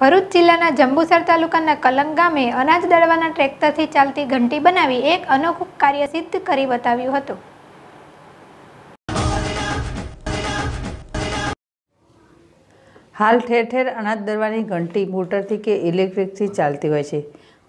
ભરૂચ જિલ્લાના જંબુસર તાલુકાના કલંગ ગામે અનાજ દળવાના ટ્રેક્ટરથી ચાલતી ઘંટી બનાવી એક અનોખું કાર્ય સિદ્ધ કરી બતાવ્યું હતું. હાલ ઠેર ઠેર અનાજ દરવાની ઘંટી મોટરથી કે ઇલેક્ટ્રિકથી ચાલતી હોય છે.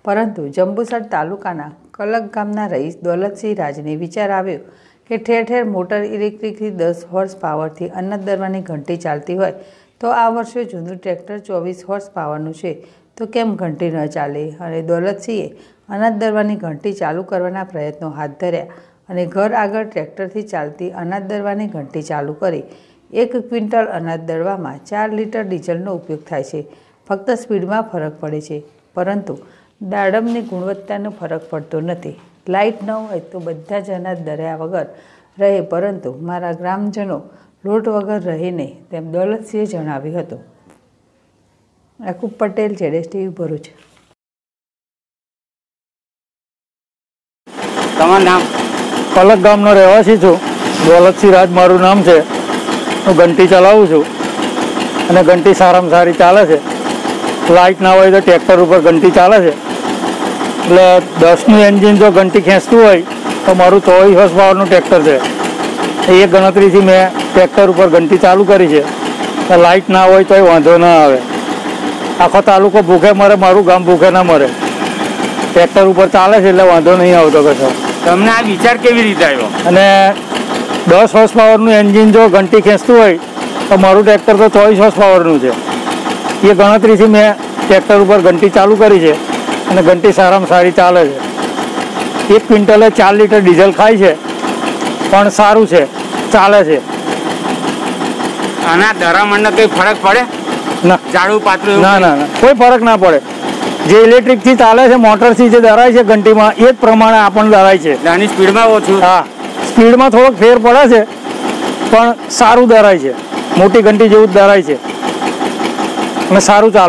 પરંતુ જંબુસર તાલુકાના કલક ગામના રહીશ દોલતસિંહ રાજને વિચાર આવ્યો કે ઠેર ઠેર મોટર ઇલેક્ટ્રિકથી દસ હોર્સ પાવરથી અનાજ દરવાની ઘંટી ચાલતી હોય તો આ વર્ષે જૂનું ટ્રેક્ટર ચોવીસ હોર્સ પાવરનું છે. તો કેમ ઘંટી ન ચાલે? અને દોલતસિંહે અનાજ દરવાની ઘંટી ચાલુ કરવાના પ્રયત્નો હાથ ધર્યા અને ઘર આગળ ટ્રેક્ટરથી ચાલતી અનાજ દરવાની ઘંટી ચાલુ કરી. એક ક્વિન્ટલ અનાજ દળવામાં ચાર લીટર ડીઝલનો ઉપયોગ થાય છે. ફક્ત સ્પીડમાં ફરક પડે છે. પરંતુ દાડમની ગુણવત્તાનો ફરક પડતો નથી. લાઇટ ન હોય તો બધા જ અનાજ દર્યા વગર રહે. પરંતુ મારા ગ્રામજનો લોટ વગર રહે નહીં તેમ દોલતસિંહે જણાવ્યું હતું. યાકુબ પટેલ જેડેશ ટીવી ભરૂચ. તમારું નામ? પલક ગામનો રહેવાસી છું. દોલતસિંહ રાજ મારું નામ છે. હું ઘંટી ચલાવું છું. અને ઘંટી સારામાં સારી ચાલે છે. લાઇટ ના હોય તો ટ્રેક્ટર ઉપર ઘંટી ચાલે છે. એટલે દસનું એન્જિન જો ઘંટી ખેંચતું હોય તો મારું ચોવીસ હોર્સ પાવરનું ટ્રેક્ટર છે. એ ગણતરીથી મેં ટ્રેક્ટર ઉપર ઘંટી ચાલુ કરી છે. લાઇટ ના હોય તોય વાંધો ના આવે. આખો તાલુકો ભૂખે મરે મારું ગામ ભૂખે ના મરે. ટ્રેક્ટર ઉપર ચાલે છે એટલે વાંધો નહીં આવતો કશો. તમને આ વિચાર કેવી રીતે આવ્યો? અને દસ હોર્સ પાવરનું એન્જિન જો ઘંટી ખેંચતું હોય તો મારું ટ્રેક્ટર તો ચોવીસ હોર્સ પાવરનું છે. એ ગણતરીથી મેં ટ્રેક્ટર ઉપર ઘંટી ચાલુ કરી છે અને ઘંટી સારામાં સારી ચાલે છે. એક ક્વિન્ટલે ચાર લીટર ડીઝલ ખાય છે. પણ સારું છે. ચાલે છે. આના દરામણનો કઈ ફરક પડે? ના. જાડું પાતળું ના ના કોઈ ફરક ના પડે. જે ઇલેક્ટ્રિકથી ચાલે છે મોટરથી જે દરાય છે ઘંટીમાં એ જ પ્રમાણે આપણને દરાય છે. આની સ્પીડમાં ઓછું? હા. સ્પીડમાં થોડોક ફેર પડે છે પણ સારું દરાય છે. મોટી ઘંટી જેવું જ દરાય છે. અને સારું ચાલે